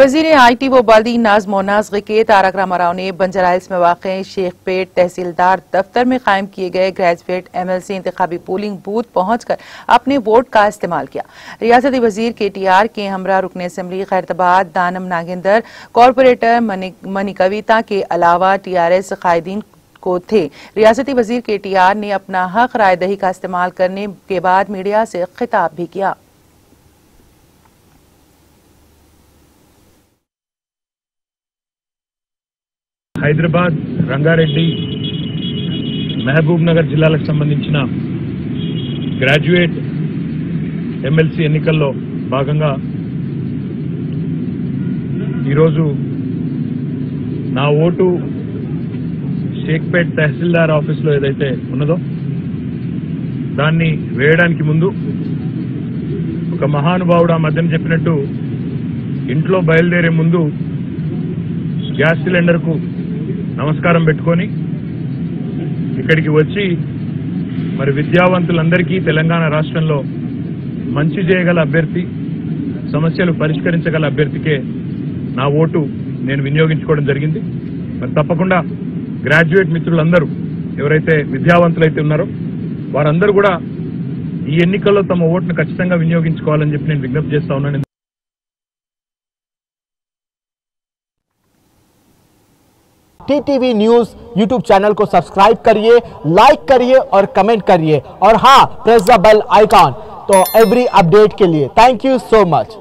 वज़ीर I T व बल्दी नाज मोनाज के तारक रामा राव ने बंजराइल्स में वाक़ शेख पेट तहसीलदार दफ्तर में कायम किए गए ग्रेजुएट एम एल सी इंतबी पोलिंग बूथ पहुँच कर अपने वोट का इस्तेमाल किया। रियासती वज़ीर के टी आर के हमरा रुकन असम्बली खैरतबाद, दानम नागेंदर, कॉरपोरेटर मनी कविता के अलावा टी आर एस कायदीन को थे। रियासती वज़ीर के टी आर ने अपना हक रायदही का इस्तेमाल करने के बाद मीडिया से खिताब भी किया। హైదరాబాద్ రంగారెడ్డి మహబూబ్ నగర్ జిల్లాలకు సంబంధించిన గ్రాడ్యుయేట్ ఎమ్మెల్సీ ఎన్నికల్లో భాగంగా ఈరోజు నా ఓటు షేక్పేట్ తహసీల్దార్ ఆఫీస్లో ఏదైతే ఉన్నదో దాన్ని వేయడానికి ముందు ఒక మహానుభావుడు ఆ మధ్యన చెప్పినట్టు ఇంట్లో బయలుదేరే ముందు గ్యాస్ సిలిండర్కు నమస్కారం పెట్టుకొని ఇక్కడికి వచ్చి మరి విద్యావంతులందరికీ తెలంగాణ రాష్ట్రంలో మంచి చేయగల అభ్యర్థి సమస్యలు పరిష్కరించగల అభ్యర్థికే నా ఓటు నేను వినియోగించుకోవడం జరిగింది. మరి తప్పకుండా గ్రాడ్యుయేట్ మిత్రులందరూ ఎవరైతే విద్యావంతులైతే ఉన్నారో వారందరూ కూడా ఈ ఎన్నికల్లో తమ ఓటును ఖచ్చితంగా వినియోగించుకోవాలని చెప్పి నేను విజ్ఞప్తి చేస్తా ఉన్నాను. टीटीवी न्यूज़ यूट्यूब चैनल को सब्सक्राइब करिए, लाइक करिए और कमेंट करिए। और हाँ प्रेस द बेल आइकॉन। तो एवरी अपडेट के लिए थैंक यू सो मच